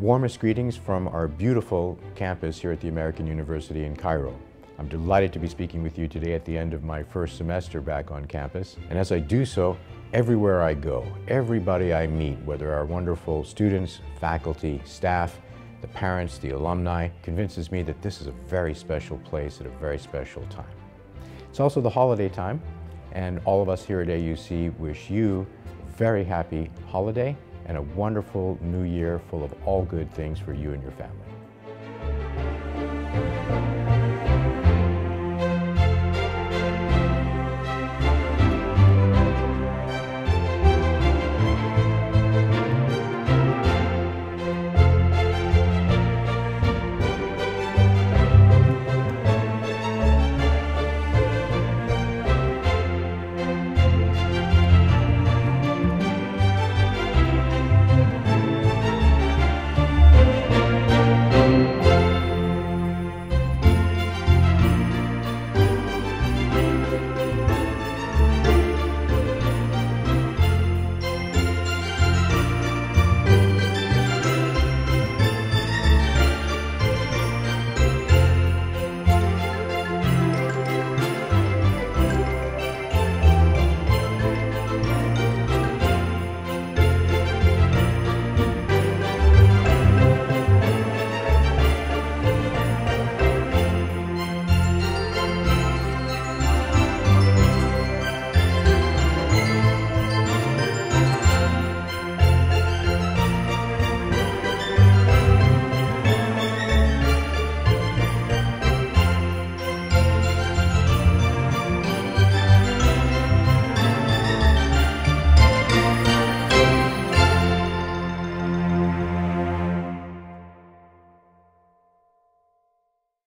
Warmest greetings from our beautiful campus here at the American University in Cairo. I'm delighted to be speaking with you today at the end of my first semester back on campus. And as I do so, everywhere I go, everybody I meet, whether our wonderful students, faculty, staff, the parents, the alumni, convinces me that this is a very special place at a very special time. It's also the holiday time, and all of us here at AUC wish you a very happy holiday and a wonderful new year full of all good things for you and your family.